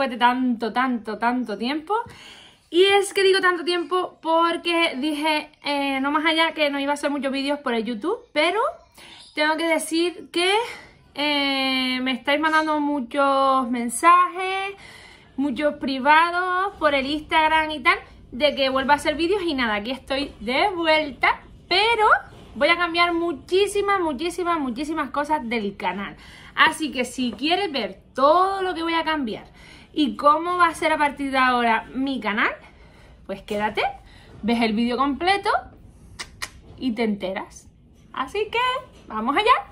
después de tanto, tanto, tanto tiempo. Y es que digo tanto tiempo porque dije, eh, no más allá, que no iba a hacer muchos vídeos por el YouTube, pero tengo que decir que eh, me estáis mandando muchos mensajes, muchos privados por el Instagram y tal, de que vuelva a hacer vídeos y nada, aquí estoy de vuelta, pero voy a cambiar muchísimas, muchísimas, muchísimas cosas del canal. Así que si quieres ver todo lo que voy a cambiar y cómo va a ser a partir de ahora mi canal, pues quédate, ves el vídeo completo y te enteras. Así que, vamos allá.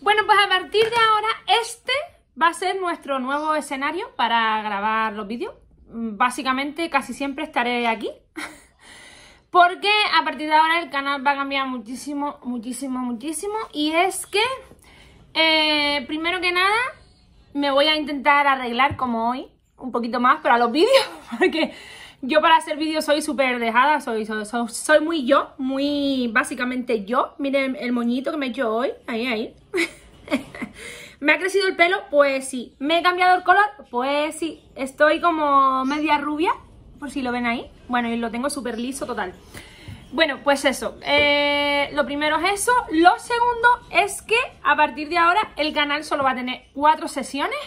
Bueno, pues a partir de ahora este va a ser nuestro nuevo escenario para grabar los vídeos. Básicamente casi siempre estaré aquí porque a partir de ahora el canal va a cambiar muchísimo, muchísimo, muchísimo. Y es que, eh, primero que nada, me voy a intentar arreglar como hoy, un poquito más para los vídeos. Porque yo para hacer vídeos soy súper dejada, soy, soy, muy yo, muy básicamente yo. Miren el moñito que me he hecho hoy, ahí, ahí. ¿Me ha crecido el pelo? Pues sí. ¿Me he cambiado el color? Pues sí. Estoy como media rubia, por si lo ven ahí. Bueno, y lo tengo súper liso total. Bueno, pues eso. Eh, lo primero es eso. Lo segundo es que a partir de ahora el canal solo va a tener cuatro sesiones.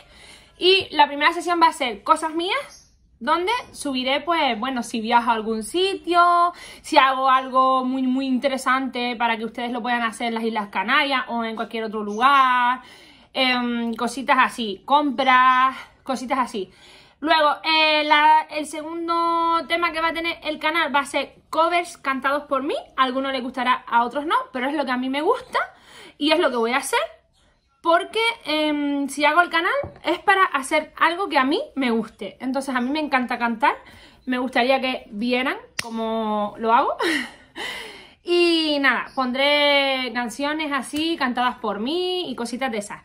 Y la primera sesión va a ser cosas mías, donde subiré, pues, bueno, si viajo a algún sitio, si hago algo muy, muy interesante para que ustedes lo puedan hacer en las Islas Canarias o en cualquier otro lugar, em, cositas así, compras, cositas así. Luego, eh, el segundo tema que va a tener el canal va a ser covers cantados por mí. A algunos les gustará, a otros no, pero es lo que a mí me gusta y es lo que voy a hacer. Porque em, si hago el canal es para hacer algo que a mí me guste. Entonces a mí me encanta cantar. Me gustaría que vieran cómo lo hago. y nada, pondré canciones así, cantadas por mí y cositas de esas.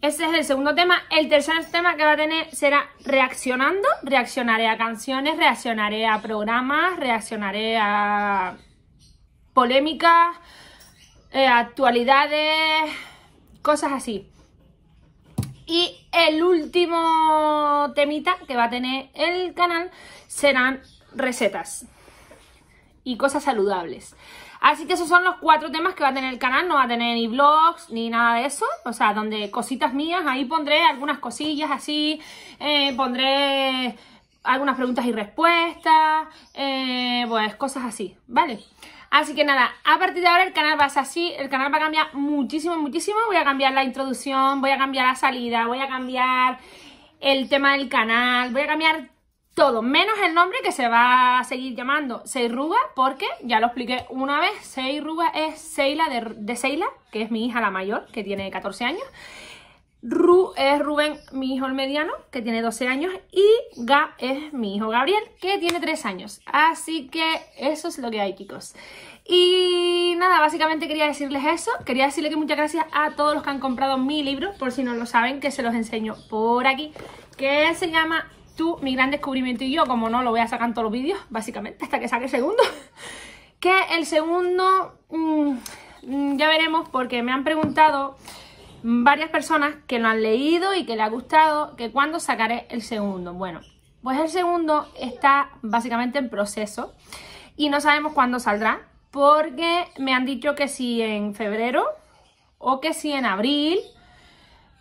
Ese es el segundo tema. El tercer tema que va a tener será reaccionando. Reaccionaré a canciones, reaccionaré a programas, reaccionaré a polémicas, eh, actualidades, cosas así. Y el último temita que va a tener el canal serán recetas y cosas saludables. Así que esos son los cuatro temas que va a tener el canal. No va a tener ni vlogs ni nada de eso. O sea, donde cositas mías. Ahí pondré algunas cosillas así. Eh, pondré algunas preguntas y respuestas. Eh, pues cosas así, ¿vale? Así que nada, a partir de ahora el canal va a ser así, el canal va a cambiar muchísimo, muchísimo. Voy a cambiar la introducción, voy a cambiar la salida, voy a cambiar el tema del canal, voy a cambiar todo, menos el nombre que se va a seguir llamando Seiruga, porque ya lo expliqué una vez, Seiruga es Seila de, Seila, que es mi hija la mayor, que tiene 14 años. Ru es Rubén, mi hijo el mediano, que tiene 12 años, y Ga es mi hijo Gabriel, que tiene 3 años. Así que eso es lo que hay, chicos. Y nada, básicamente quería decirles eso. Quería decirle que muchas gracias a todos los que han comprado mi libro, por si no lo saben, que se los enseño por aquí, que se llama tú, mi gran descubrimiento y yo, como no, lo voy a sacar en todos los vídeos, básicamente, hasta que saque el segundo. que el segundo, mm, ya veremos, porque me han preguntado varias personas que lo han leído y que le ha gustado, que cuándo sacaré el segundo. Bueno, pues el segundo está básicamente en proceso y no sabemos cuándo saldrá, porque me han dicho que si en febrero o que si en abril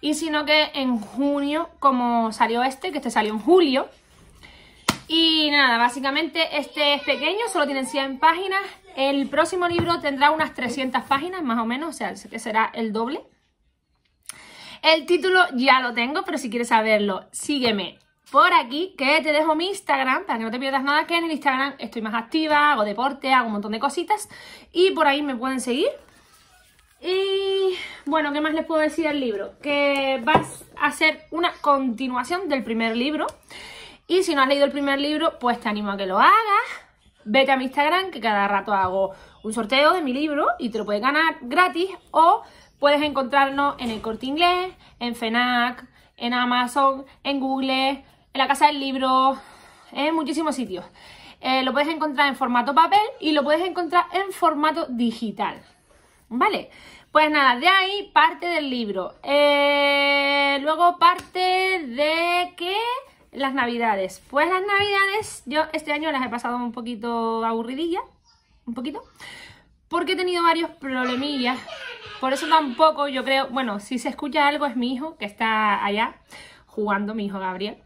y sino que en junio, como salió este, que este salió en julio. Y nada, básicamente este es pequeño, solo tiene 100 páginas. El próximo libro tendrá unas 300 páginas, más o menos, o sea, que será el doble. El título ya lo tengo, pero si quieres saberlo, sígueme por aquí, que te dejo mi Instagram, para que no te pierdas nada, que en el Instagram estoy más activa, hago deporte, hago un montón de cositas. Y por ahí me pueden seguir. Y bueno, ¿qué más les puedo decir del libro? Que vas a ser una continuación del primer libro. Y si no has leído el primer libro, pues te animo a que lo hagas. Vete a mi Instagram, que cada rato hago un sorteo de mi libro y te lo puedes ganar gratis. O puedes encontrarnos en el Corte Inglés, en FENAC, en Amazon, en Google, en la Casa del Libro, en muchísimos sitios. Eh, lo puedes encontrar en formato papel y lo puedes encontrar en formato digital. ¿Vale? Pues nada, de ahí parte del libro. Eh, luego parte de qué? Las navidades. Pues las navidades, yo este año las he pasado un poquito aburridillas. Un poquito. Porque he tenido varios problemillas. Por eso tampoco yo creo, bueno, si se escucha algo es mi hijo que está allá jugando, mi hijo Gabriel.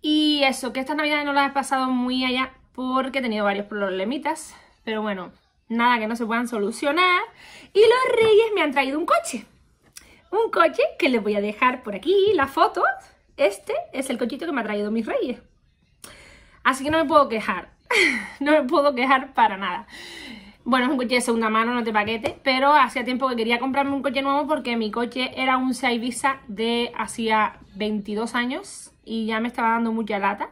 Y eso, que estas navidades no las he pasado muy allá porque he tenido varios problemitas. Pero bueno, nada que no se puedan solucionar. Y los reyes me han traído un coche. Un coche que les voy a dejar por aquí la foto. Este es el cochito que me ha traído mis reyes. Así que no me puedo quejar. no me puedo quejar para nada. Bueno, es un coche de segunda mano, no de paquete, pero hacía tiempo que quería comprarme un coche nuevo porque mi coche era un Seat Ibiza de hacía 22 años y ya me estaba dando mucha lata.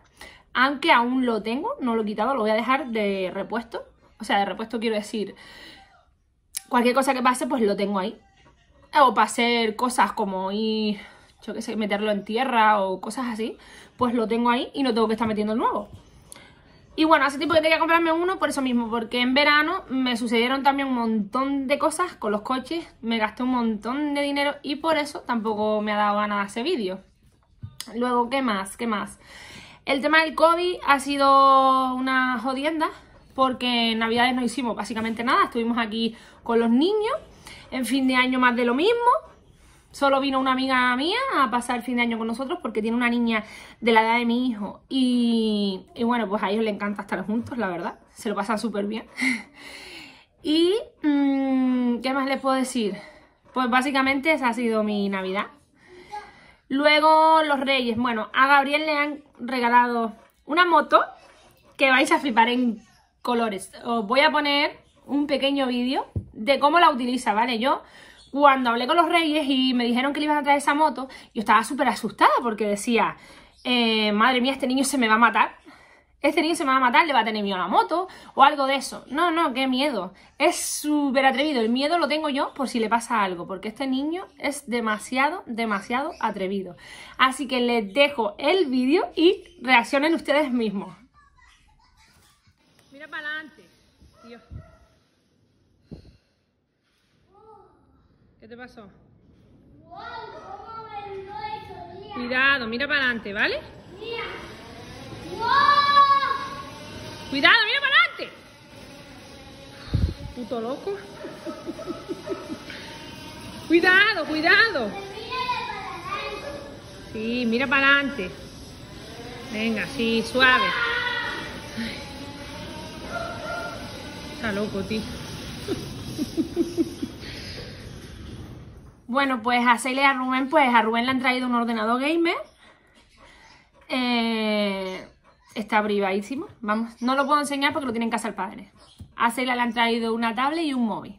Aunque aún lo tengo, no lo he quitado, lo voy a dejar de repuesto. O sea, de repuesto quiero decir, cualquier cosa que pase, pues lo tengo ahí. O para hacer cosas como ir, yo qué sé, meterlo en tierra o cosas así, pues lo tengo ahí y no tengo que estar metiendo el nuevo. Y bueno, hace tiempo que quería comprarme uno por eso mismo, porque en verano me sucedieron también un montón de cosas con los coches, me gasté un montón de dinero y por eso tampoco me ha dado ganas hacer vídeo. Luego, ¿qué más? ¿Qué más? El tema del COVID ha sido una jodienda, porque en Navidades no hicimos básicamente nada, estuvimos aquí con los niños, en fin de año más de lo mismo, Solo vino una amiga mía a pasar el fin de año con nosotros porque tiene una niña de la edad de mi hijo. Y, bueno, pues a ellos les encanta estar juntos, la verdad. Se lo pasan súper bien. y, mm, ¿qué más les puedo decir? Pues básicamente esa ha sido mi Navidad. Luego los Reyes. Bueno, a Gabriel le han regalado una moto que vais a flipar en colores. Os voy a poner un pequeño vídeo de cómo la utiliza, ¿vale? Yo cuando hablé con los reyes y me dijeron que le iban a traer esa moto, yo estaba súper asustada porque decía, eh, madre mía, este niño se me va a matar. Este niño se me va a matar, le va a tener miedo a la moto o algo de eso. No, no, qué miedo. Es súper atrevido. El miedo lo tengo yo por si le pasa algo, porque este niño es demasiado, demasiado atrevido. Así que les dejo el vídeo y reaccionen ustedes mismos. Mira para adelante. ¿Qué te pasó? Cuidado, mira para adelante, ¿vale? Cuidado, mira para adelante. Puto loco. cuidado, cuidado. Sí, mira para adelante. Venga, sí, suave. Está loco, tío. Bueno, pues a Celia y a Rubén, pues a Rubén le han traído un ordenador gamer. Eh, está privadísimo. Vamos, no lo puedo enseñar porque lo tienen que hacer padres. A Celia le han traído una tablet y un móvil.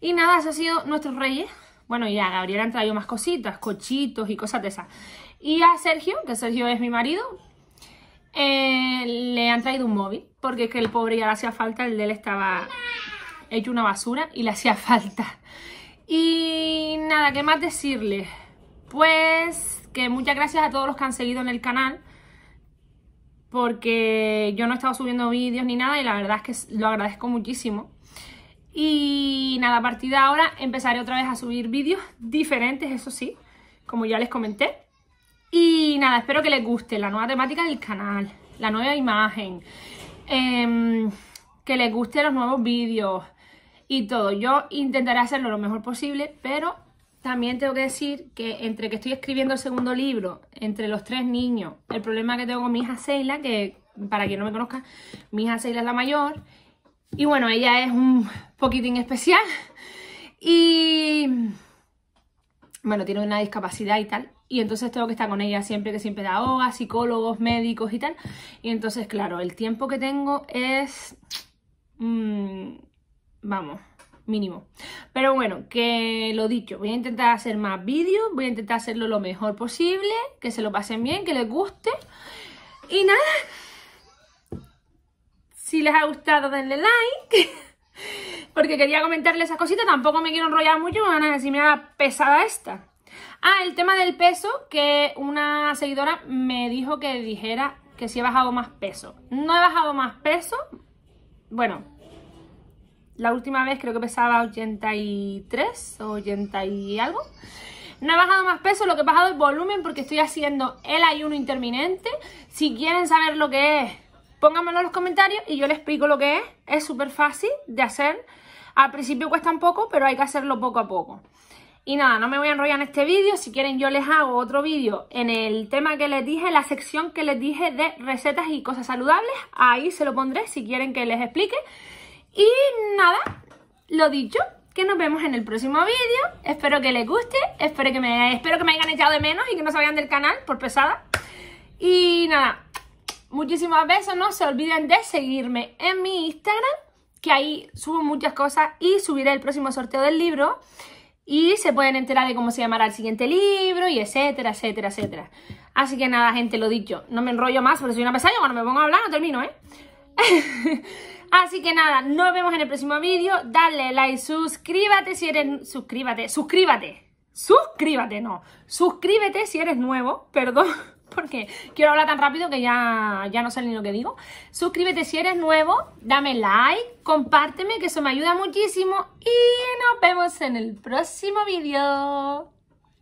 Y nada, eso ha sido nuestros reyes. Bueno, y a Gabriel han traído más cositas, cochitos y cosas de esas. Y a Sergio, que Sergio es mi marido, eh, le han traído un móvil. Porque es que el pobre ya le hacía falta, el de él estaba hecho una basura y le hacía falta. Y nada, ¿qué más decirles? Pues que muchas gracias a todos los que han seguido en el canal. Porque yo no he estado subiendo vídeos ni nada y la verdad es que lo agradezco muchísimo. Y nada, a partir de ahora empezaré otra vez a subir vídeos diferentes, eso sí, como ya les comenté. Y nada, espero que les guste la nueva temática del canal, la nueva imagen, em, que les gusten los nuevos vídeos, y todo. Yo intentaré hacerlo lo mejor posible, pero también tengo que decir que entre que estoy escribiendo el segundo libro, entre los tres niños, el problema que tengo con mi hija Seila, que para quien no me conozca, mi hija Seila es la mayor, y bueno, ella es un poquitín especial, y bueno, tiene una discapacidad y tal, y entonces tengo que estar con ella siempre, que siempre da psicólogos, médicos y tal, y entonces, claro, el tiempo que tengo es... Mmm, vamos, mínimo. Pero bueno, que lo dicho, voy a intentar hacer más vídeos, voy a intentar hacerlo lo mejor posible, que se lo pasen bien, que les guste. Y nada, si les ha gustado denle like, porque quería comentarles esas cositas, tampoco me quiero enrollar mucho, van a decir, mira pesada esta. Ah, el tema del peso, que una seguidora me dijo que dijera que si he bajado más peso. No he bajado más peso, bueno, La última vez creo que pesaba 83 o 80 y algo. No he bajado más peso, lo que he bajado es volumen porque estoy haciendo el ayuno interminente. Si quieren saber lo que es, pónganmelo en los comentarios y yo les explico lo que es. Es súper fácil de hacer. Al principio cuesta un poco, pero hay que hacerlo poco a poco. Y nada, no me voy a enrollar en este vídeo. Si quieren yo les hago otro vídeo en el tema que les dije, la sección que les dije de recetas y cosas saludables. Ahí se lo pondré si quieren que les explique. Y nada, lo dicho, que nos vemos en el próximo vídeo. Espero que les guste, espero que, me, espero que me hayan echado de menos y que no se vayan del canal por pesada. Y nada, muchísimos besos, no se olviden de seguirme en mi Instagram, que ahí subo muchas cosas y subiré el próximo sorteo del libro. Y se pueden enterar de cómo se llamará el siguiente libro y etcétera, etcétera, etcétera. Así que nada, gente, lo dicho, no me enrollo más porque soy una pesada cuando me pongo a hablar no termino, ¿eh? Así que nada, nos vemos en el próximo vídeo. Dale like, suscríbete si eres... Suscríbete, suscríbete. Suscríbete, no. Suscríbete si eres nuevo, perdón, porque quiero hablar tan rápido que ya, ya no sé ni lo que digo. Suscríbete si eres nuevo, dame like, compárteme, que eso me ayuda muchísimo. Y nos vemos en el próximo vídeo.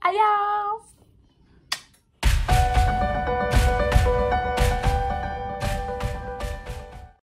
Adiós.